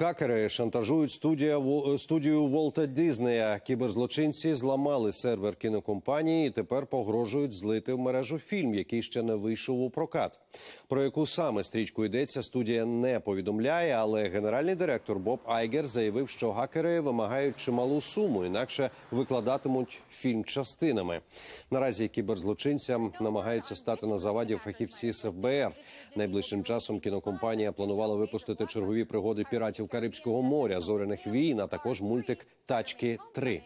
Хакери шантажують студія Во- студію Волта Дізнея. Кіберзлочинці зламали сервер кінокомпанії і тепер погрожують злити в мережу фільм, який ще не вийшов у прокат. Про яку саме стрічку йдеться, студія не повідомляє, але генеральний директор Боб Айгер заявив, що хакери вимагають чималу суму, інакше викладатимуть фільм частинами. Наразі кіберзлочинцям намагаються стати на заваді фахівці з ФБР. Найближчим часом кінокомпанія планувала випустити чергові пригоди піратів Карибського моря, зоряних війн, а також мультик Тачки 3